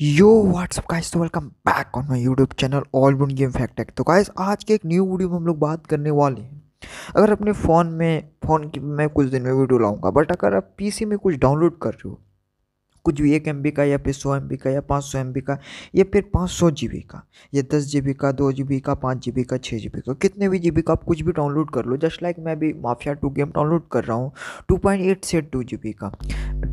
यो WhatsApp guys तो welcome back on my YouTube channel all one game fact तो guys आज के एक न्यू वीडियो में हम लोग बात करने वाले हैं। अगर अपने फ़ोन में फ़ोन की, मैं कुछ दिन में वीडियो लाऊँगा बट अगर आप पीसी में कुछ डाउनलोड कर रहे हो, कुछ भी एक एम का या फिर सौ एम का या पाँच सौ एम का, या फिर पाँच सौ जी का, या दस जी का, दो जी का, पाँच जी का छः जी का, कितने भी GB का आप कुछ भी डाउनलोड कर लो। जस्ट लाइक मैं भी माफिया टू गेम डाउनलोड कर रहा हूँ टू पॉइंट एट से टू जी का।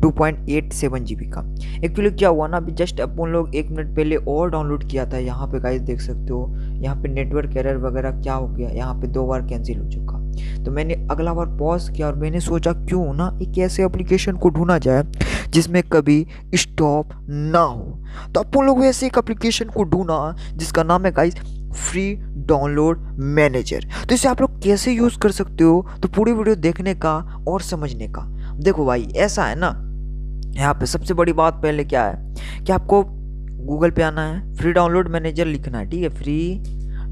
Two point eight seven G B का। एक्चुअली क्या हुआ ना, अभी जस्ट अपन लोग एक मिनट पहले और डाउनलोड किया था, यहाँ पे गाइस देख सकते हो, यहाँ पे नेटवर्क एरर वगैरह क्या हो गया, यहाँ पे दो बार कैंसिल हो चुका। तो मैंने अगला बार पॉज किया और मैंने सोचा क्यों ना एक ऐसे एप्लीकेशन को ढूंढा जाए, जिसमें कभी स्टॉप ना हो। तो अपन लोग ऐसे एक एप्लीकेशन को ढूंढा, जिसका नाम है गाइस फ्री डाउनलोड मैनेजर तो इसे आप लोग कैसे यूज़ कर सकते हो? तो पूरी वीडियो देखने का और समझने का। देखो भाई, ऐसा है ना यहाँ पे सबसे बड़ी बात पहले क्या है कि आपको गूगल पे आना है फ्री डाउनलोड मैनेजर लिखना है, ठीक है? फ्री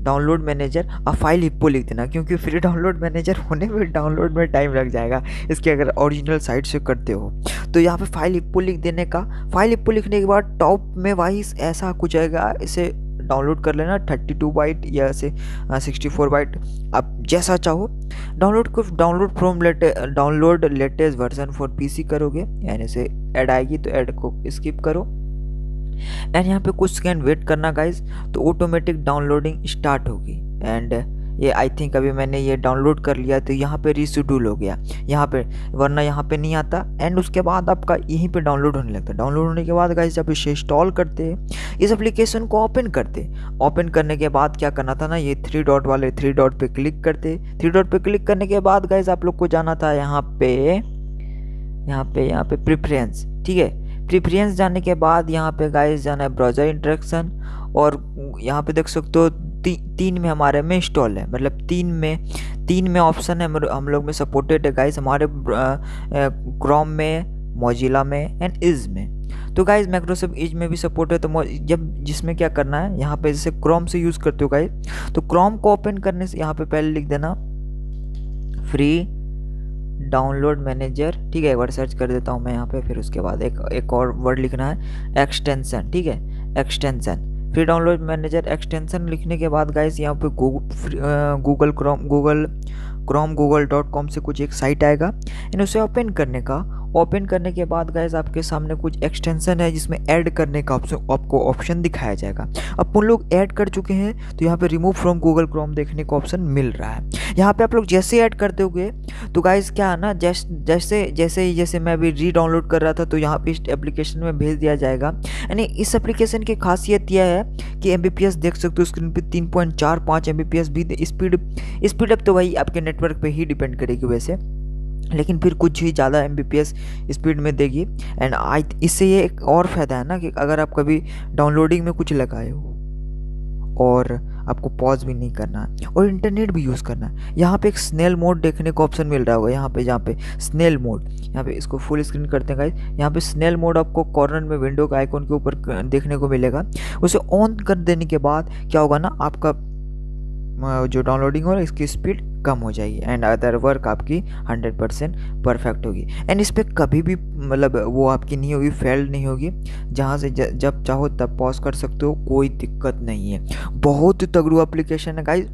डाउनलोड मैनेजर और फ़ाइल हिप्पो लिख देना, क्योंकि फ्री डाउनलोड मैनेजर होने में डाउनलोड में टाइम लग जाएगा, इसके अगर ओरिजिनल साइट से करते हो। तो यहाँ पे फ़ाइल हिप्पो लिख देने का फ़ाइल हिप्पो लिखने के बाद टॉप में वाइस ऐसा कुछ आएगा, इसे डाउनलोड कर लेना थर्टी टू बाइट या से सिक्सटी फोर बाइट। आप जैसा चाहो, डाउनलोड को, download from late, download latest version for PC करोगे, यानी से ऐड आएगी तो ऐड को स्किप करो। एंड यहाँ पे कुछ सेकेंड वेट करना गाइज़ तो ऑटोमेटिक डाउनलोडिंग स्टार्ट होगी। एंड ये आई थिंक अभी मैंने ये डाउनलोड कर लिया तो यहाँ पे रीशेड्यूल हो गया। यहाँ पे, वरना यहाँ पे नहीं आता। एंड उसके बाद आपका यहीं पे डाउनलोड होने लगता है। डाउनलोड होने के बाद गाइज़ जब इसे इंस्टॉल करते इस एप्लीकेशन को ओपन करते ओपन करने के बाद क्या करना था ना, ये थ्री डॉट वाले थ्री डॉट पे क्लिक करते थ्री डॉट पे क्लिक करने के बाद गाइज़ आप लोग को जाना था यहाँ पे यहाँ पे यहाँ पे प्रिफरेंस ठीक है? प्रिफरेंस जाने के बाद यहाँ पे गाइस जाना है ब्राउज़र इंट्रैक्शन और यहाँ पे देख सकते हो ती, तीन में हमारे में इंस्टॉल है। मतलब तीन में तीन में ऑप्शन है। हम लोग में सपोर्टेड है गाइस हमारे क्रोम में मोजिला में एंड इज़ में। तो गाइज़ माइक्रोसॉफ्ट इज़ में भी सपोर्ट है तो जब जिसमें क्या करना है यहाँ पे जैसे क्रोम से यूज़ करते हो गाइज़ तो क्रोम को ओपन करने से यहाँ पे पहले लिख देना फ्री डाउनलोड मैनेजर ठीक है एक बार सर्च कर देता हूँ मैं यहाँ पे फिर उसके बाद एक एक और वर्ड लिखना है एक्सटेंसन ठीक है extension free download manager extension लिखने के बाद गाइस यहाँ पे Google Chrome Google Chrome Google dot com से कुछ एक साइट आएगा। इन उसे ओपन करने का ओपन करने के बाद गाइज़ आपके सामने कुछ एक्सटेंशन है जिसमें ऐड करने का ऑप्शन आपको ऑप्शन दिखाया जाएगा। अब उन लोग ऐड कर चुके हैं तो यहाँ पे रिमूव फ्रॉम गूगल क्रोम देखने का ऑप्शन मिल रहा है। यहाँ पे आप लोग जैसे ऐड करते हुए तो गाइज़ क्या है ना, जैस, जैसे जैसे जैसे मैं अभी री डाउनलोड कर रहा था तो यहाँ पे इस एप्लीकेशन में भेज दिया जाएगा। यानी इस एप्लीकेशन की खासियत यह है कि एमबीपीएस देख सकते हो स्क्रीन पे तीन पॉइंट चार पाँच एम भी स्पीड स्पीड अप तो भाई आपके नेटवर्क पे ही डिपेंड करेगी वैसे। लेकिन फिर कुछ ही ज़्यादा एमबीपीएस स्पीड में देगी। एंड आई इससे ये एक और फ़ायदा है ना कि अगर आप कभी डाउनलोडिंग में कुछ लगाए हो और आपको पॉज भी नहीं करना है और इंटरनेट भी यूज़ करना है, यहाँ पे एक स्नेल मोड देखने को ऑप्शन मिल रहा होगा। यहाँ पे जहाँ पे स्नेल मोड यहाँ पे इसको फुल स्क्रीन करते हैं गाइस यहाँ पे स्नेल मोड आपको कॉर्नर में विंडो के आइकॉन के ऊपर देखने को मिलेगा। उसे ऑन कर देने के बाद क्या होगा ना, आपका जो डाउनलोडिंग हो रहा है इसकी स्पीड कम हो जाएगी एंड अदर वर्क आपकी 100 परसेंट परफेक्ट होगी। एंड इस पर कभी भी मतलब वो आपकी नहीं होगी फेल्ड नहीं होगी। जहाँ से ज, जब चाहो तब पॉज कर सकते हो कोई दिक्कत नहीं है। बहुत ही तगड़ू एप्लीकेशन है गाइज़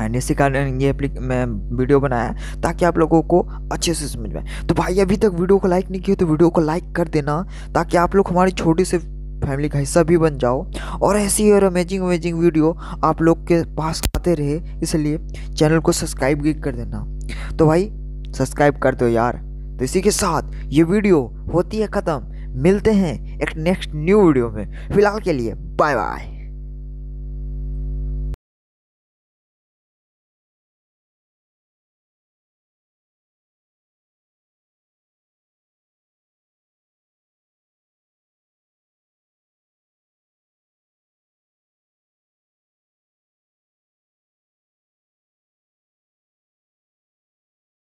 एंड इसी कारण ये मैं वीडियो बनाया ताकि आप लोगों को अच्छे से समझ में तो भाई अभी तक वीडियो को लाइक नहीं किया तो वीडियो को लाइक कर देना ताकि आप लोग हमारी छोटी से फैमिली का हिस्सा भी बन जाओ। और ऐसी और अमेजिंग अमेजिंग वीडियो आप लोग के पास आते रहे, इसलिए चैनल को सब्सक्राइब भी कर देना। तो भाई सब्सक्राइब कर दो यार। तो इसी के साथ ये वीडियो होती है ख़त्म। मिलते हैं एक नेक्स्ट न्यू वीडियो में। फ़िलहाल के लिए बाय बाय